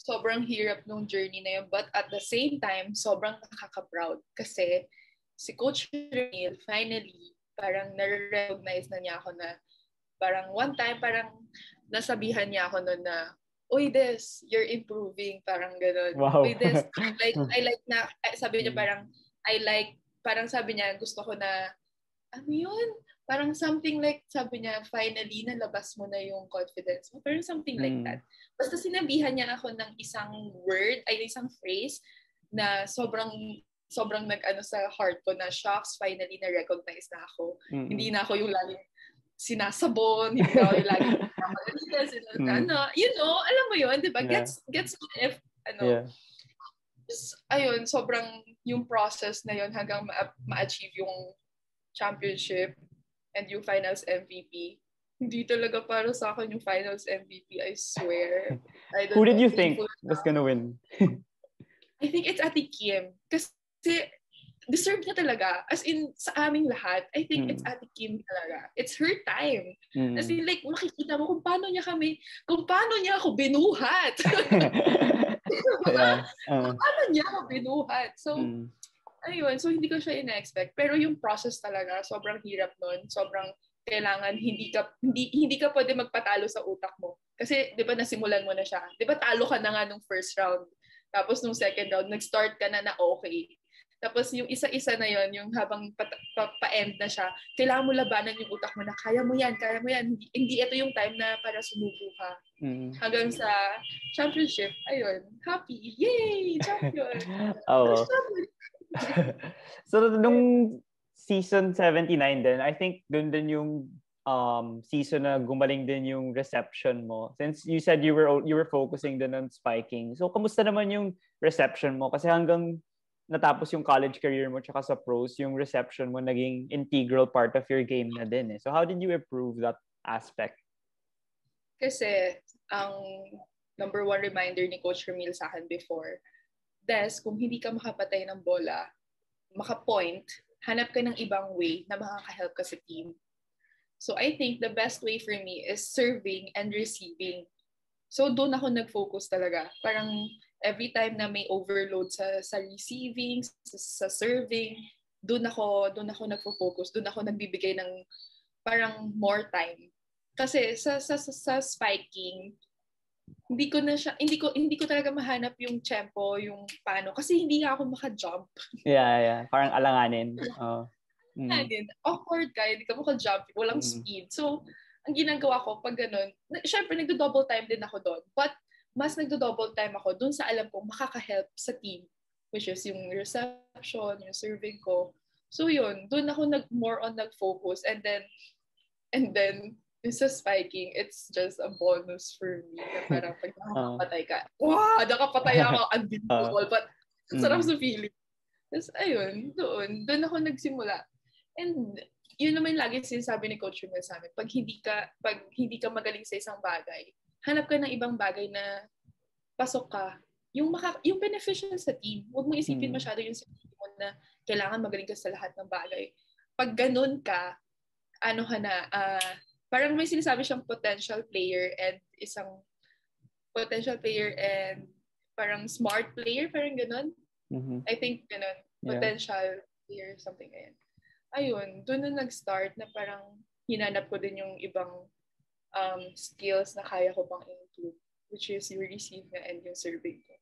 sobrang hirap nung journey na yun. But at the same time, sobrang nakaka-proud. Kasi si Coach Ramil, finally, parang na-recognize na niya ako na parang one time, parang nasabihan niya ako noon na, Uy, Des, you're improving. Parang ganun. Wow. Uy, Des, I like, I like na, sabi niya parang, I like, parang sabi niya, gusto ko na, ano yun? Parang something like, sabi niya, finally, nalabas mo na yung confidence mo. Parang something like Mm. that. Basta sinabihan niya ako ng isang word, ay isang phrase na sobrang sobrang nag-ano sa heart ko na shocks, finally na-recognize na ako. Mm-mm. Hindi na ako yung laging sinasabon, hindi na ako yung laging pinamalita, sila, Mm. ano, you know, alam mo yun, di ba? Yeah. Gets, gets mo if, ano, Yeah. just, ayun, sobrang yung process na yun hanggang ma- ma-achieve yung championship and yung finals MVP. Hindi talaga para sa akin yung finals MVP, I swear. I don't Who did you think was gonna win? I think it's Ate Kim. Kasi deserve niya talaga. As in, sa aming lahat, I think it's Mm. Ate Kim talaga. It's her time. Mm. As in, like, makikita mo kung paano niya kami, kung paano niya ako binuhat. yeah. Uh, paano niya ako binuhat. So, mm. Ayun. So, hindi ko siya ina-expect. Pero yung process talaga, sobrang hirap nun. Sobrang kailangan hindi ka hindi hindi ka pwede magpatalo sa utak mo. Kasi 'di ba nasimulan mo na siya. 'Di ba talo ka na nga nung first round. Tapos nung second round nag-start ka na na okay. Tapos yung isa-isa na yon yung habang pa, pa, pa-end na siya, kailangan mo labanan yung utak mo na kaya mo yan, kaya mo yan. Hindi, hindi ito yung time na para sumubo ka. Mm. Hanggang sa championship, ayun, happy. Yay! Champion! Oo. Champion! So nung season 79 din, I think dun din yung um season na gumaling din yung reception mo. Since you said you were you were focusing din on spiking. So kamusta naman yung reception mo kasi hanggang natapos yung college career mo tsaka sa pros, yung reception mo naging integral part of your game na din eh. So how did you improve that aspect? Kasi ang number one reminder ni Coach Ramil sa akin before, Des, kung hindi ka makapatay ng bola, maka-point, hanap ka ng ibang way na makaka-help ka sa team. So I think the best way for me is serving and receiving. So doon ako nag-focus talaga. Parang every time na may overload sa sa receiving, sa, sa serving, doon ako doon ako nagfo-focus, doon ako nagbibigay ng parang more time. Kasi sa sa sa, sa spiking, hindi ko na siya hindi ko hindi ko talaga mahanap yung tempo, yung paano kasi hindi nga ako maka-jump. Yeah, yeah. Parang alanganin. Oh. Mm. Again, awkward ka, hindi ka maka-jump, walang Mm. speed. So, ang ginagawa ko pag ganun, na- syempre nagdo-double time din ako doon. But mas nagdo-double time ako doon sa alam ko makaka-help sa team, which is yung reception, yung serving ko. So yun, doon ako nag more on nag-focus and then and then yung sa spiking, it's just a bonus for me. Na parang pag nakapatay ka, wow, nakapatay ako, unbelievable. But sarap Mm. sa feeling. Tapos ayun, doon, doon ako nagsimula. And yun naman lagi sinasabi ni Coach Rumel sa amin, pag hindi ka, pag hindi ka magaling sa isang bagay, hanap ka ng ibang bagay na pasok ka. Yung, maka, yung beneficial sa team. Huwag mo isipin Mm. masyado yung sarili mo na kailangan magaling ka sa lahat ng bagay. Pag ganun ka, ano ka na, ah, parang may sinasabi siyang potential player and isang potential player and parang smart player, parang ganun. Mhm. I think ganun. Yeah. Potential player, something ganyan. Ayun, doon na nag-start na parang hinanap ko din yung ibang um, skills na kaya ko pang improve, which is yung receiving and yung serving ko.